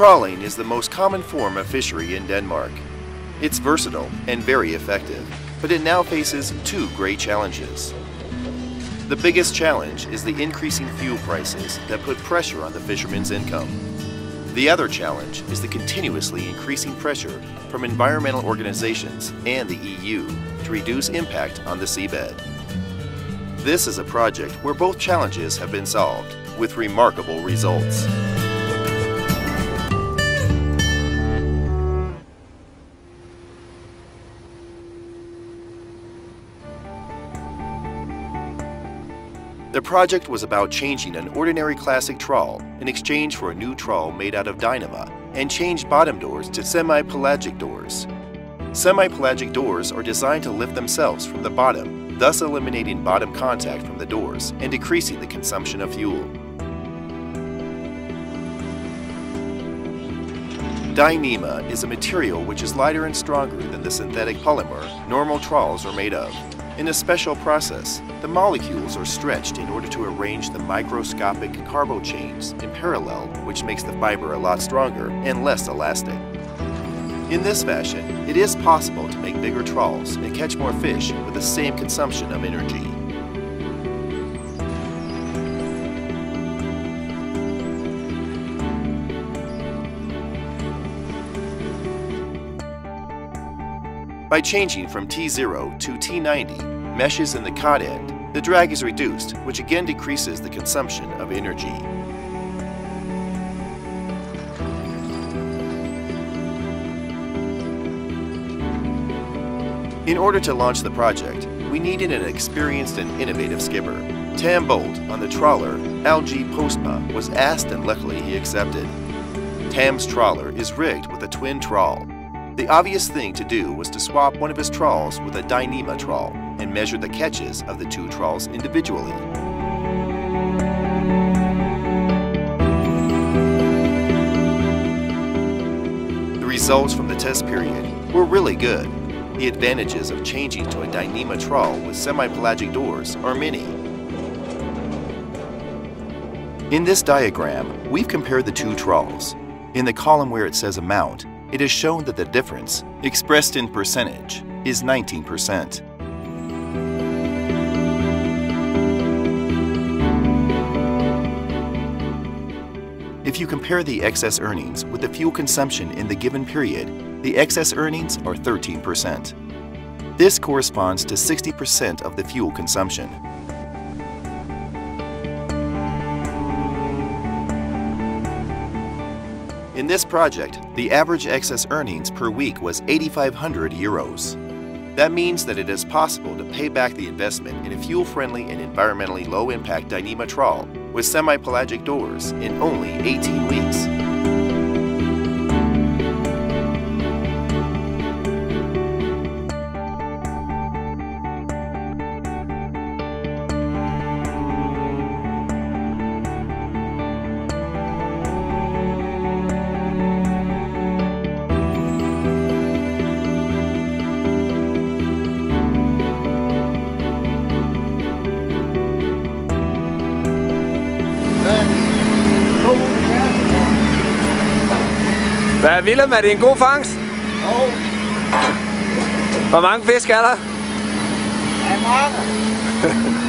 Trawling is the most common form of fishery in Denmark. It's versatile and very effective, but it now faces two great challenges. The biggest challenge is the increasing fuel prices that put pressure on the fishermen's income. The other challenge is the continuously increasing pressure from environmental organizations and the EU to reduce impact on the seabed. This is a project where both challenges have been solved with remarkable results. The project was about changing an ordinary classic trawl in exchange for a new trawl made out of Dyneema and changed bottom doors to semi-pelagic doors. Semi-pelagic doors are designed to lift themselves from the bottom, thus eliminating bottom contact from the doors and decreasing the consumption of fuel. Dyneema is a material which is lighter and stronger than the synthetic polymer normal trawls are made of. In a special process, the molecules are stretched in order to arrange the microscopic carbo chains in parallel, which makes the fiber a lot stronger and less elastic. In this fashion, it is possible to make bigger trawls and catch more fish with the same consumption of energy. By changing from T0 to T90, meshes in the cod end, the drag is reduced, which again decreases the consumption of energy. In order to launch the project, we needed an experienced and innovative skipper. Tam Bolt on the trawler Algae Postma was asked and luckily he accepted. Tam's trawler is rigged with a twin trawl, the obvious thing to do was to swap one of his trawls with a Dyneema trawl and measure the catches of the two trawls individually. The results from the test period were really good. The advantages of changing to a Dyneema trawl with semi-pelagic doors are many. In this diagram, we've compared the two trawls. In the column where it says amount, it is shown that the difference, expressed in percentage, is 19%. If you compare the excess earnings with the fuel consumption in the given period, the excess earnings are 13%. This corresponds to 60% of the fuel consumption. In this project, the average excess earnings per week was 8,500 euros. That means that it is possible to pay back the investment in a fuel-friendly and environmentally low-impact Dyneema trawl with semi-pelagic doors in only 18 weeks. Hvad er Willem? Er det en god fangst? Jo, Hvor mange fisk er der? er mange.